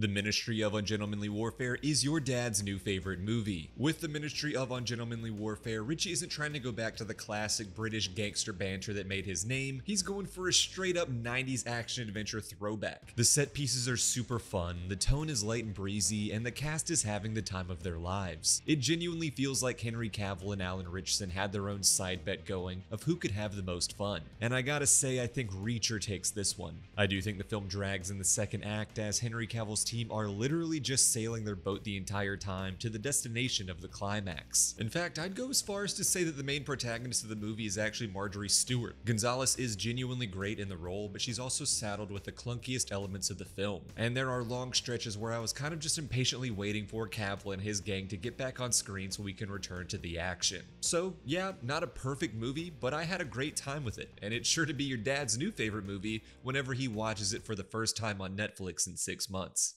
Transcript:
The Ministry of Ungentlemanly Warfare is your dad's new favorite movie. With The Ministry of Ungentlemanly Warfare, Ritchie isn't trying to go back to the classic British gangster banter that made his name, he's going for a straight up 90s action adventure throwback. The set pieces are super fun, the tone is light and breezy, and the cast is having the time of their lives. It genuinely feels like Henry Cavill and Alan Ritchson had their own side bet going of who could have the most fun. And I gotta say, I think Reacher takes this one. I do think the film drags in the second act as Henry Cavill's team are literally just sailing their boat the entire time to the destination of the climax. In fact, I'd go as far as to say that the main protagonist of the movie is actually Marjorie Stewart. Gonzalez is genuinely great in the role, but she's also saddled with the clunkiest elements of the film. And there are long stretches where I was kind of just impatiently waiting for Cavill and his gang to get back on screen so we can return to the action. So, yeah, not a perfect movie, but I had a great time with it, and it's sure to be your dad's new favorite movie whenever he watches it for the first time on Netflix in six months.